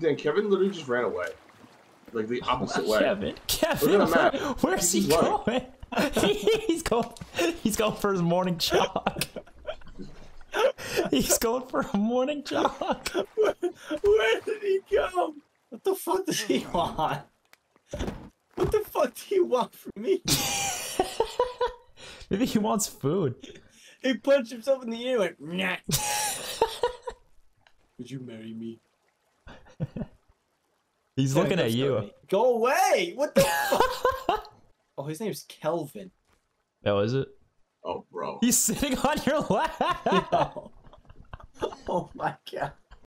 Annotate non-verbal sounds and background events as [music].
Dan, Kevin literally just ran away. Like the opposite way. Kevin, Kevin, Look at the where- map. [laughs] where's he He's running. going? [laughs] he's going. He's going for his morning jog. [laughs] he's going for a morning jog. Where did he go? What the fuck does he want? What the fuck do you want from me? Maybe he wants food. He punched himself in the ear and went, nah. Would you marry me? [laughs] He's Kevin, looking go at you. Go away! What the fuck? [laughs] oh, his name's Kelvin. Oh, is it? Oh, bro. He's sitting on your lap. [laughs] Oh my god.